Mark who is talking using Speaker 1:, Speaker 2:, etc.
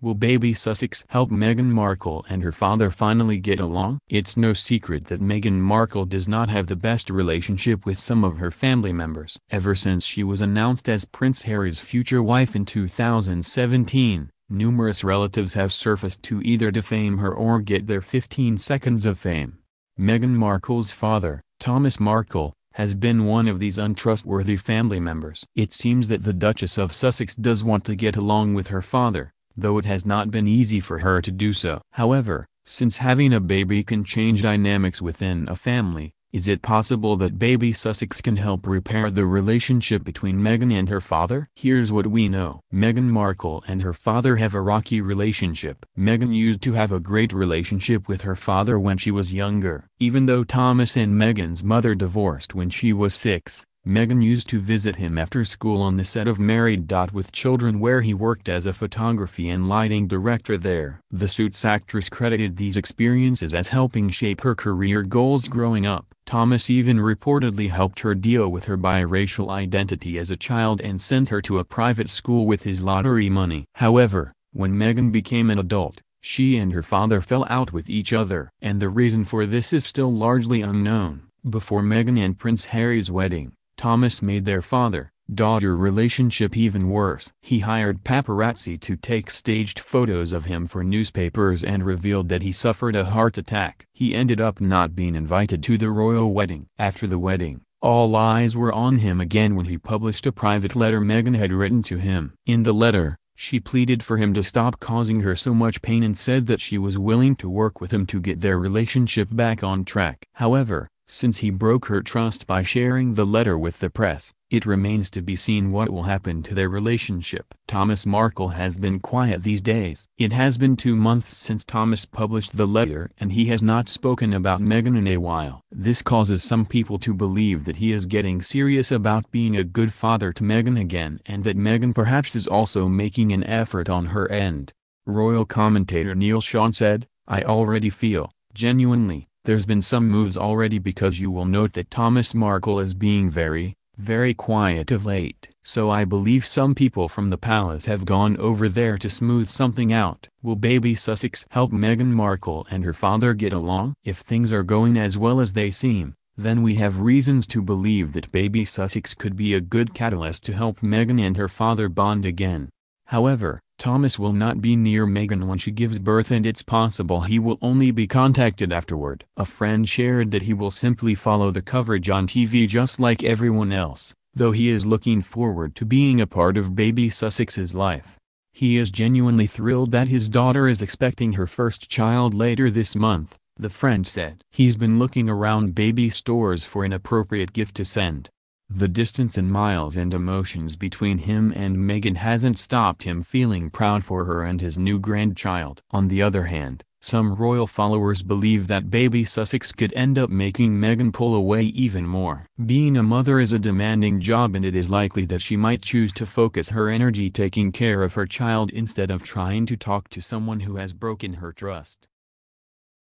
Speaker 1: Will baby Sussex help Meghan Markle and her father finally get along? It's no secret that Meghan Markle does not have the best relationship with some of her family members. Ever since she was announced as Prince Harry's future wife in 2017, numerous relatives have surfaced to either defame her or get their 15 seconds of fame. Meghan Markle's father, Thomas Markle, has been one of these untrustworthy family members. It seems that the Duchess of Sussex does want to get along with her father, though it has not been easy for her to do so. However, since having a baby can change dynamics within a family, is it possible that baby Sussex can help repair the relationship between Meghan and her father? Here's what we know. Meghan Markle and her father have a rocky relationship. Meghan used to have a great relationship with her father when she was younger. Even though Thomas and Meghan's mother divorced when she was six, Meghan used to visit him after school on the set of Married. Dot with Children where he worked as a photography and lighting director there. The Suits actress credited these experiences as helping shape her career goals growing up. Thomas even reportedly helped her deal with her biracial identity as a child and sent her to a private school with his lottery money. However, when Meghan became an adult, she and her father fell out with each other. And the reason for this is still largely unknown. Before Meghan and Prince Harry's wedding, Thomas made their father-daughter relationship even worse. He hired paparazzi to take staged photos of him for newspapers and revealed that he suffered a heart attack. He ended up not being invited to the royal wedding. After the wedding, all eyes were on him again when he published a private letter Meghan had written to him. In the letter, she pleaded for him to stop causing her so much pain and said that she was willing to work with him to get their relationship back on track. However, since he broke her trust by sharing the letter with the press, it remains to be seen what will happen to their relationship. Thomas Markle has been quiet these days. It has been two months since Thomas published the letter and he has not spoken about Meghan in a while. This causes some people to believe that he is getting serious about being a good father to Meghan again and that Meghan perhaps is also making an effort on her end. Royal commentator Neil Sean said, I already feel, genuinely, there's been some moves already because you will note that Thomas Markle is being very, very quiet of late. So I believe some people from the palace have gone over there to smooth something out. Will baby Sussex help Meghan Markle and her father get along? If things are going as well as they seem, then we have reasons to believe that baby Sussex could be a good catalyst to help Meghan and her father bond again. However, Thomas will not be near Meghan when she gives birth and it's possible he will only be contacted afterward. A friend shared that he will simply follow the coverage on TV just like everyone else, though he is looking forward to being a part of baby Sussex's life. He is genuinely thrilled that his daughter is expecting her first child later this month, the friend said. He's been looking around baby stores for an appropriate gift to send. The distance in miles and emotions between him and Meghan hasn't stopped him feeling proud for her and his new grandchild. On the other hand, some royal followers believe that baby Sussex could end up making Meghan pull away even more. Being a mother is a demanding job and it is likely that she might choose to focus her energy taking care of her child instead of trying to talk to someone who has broken her trust.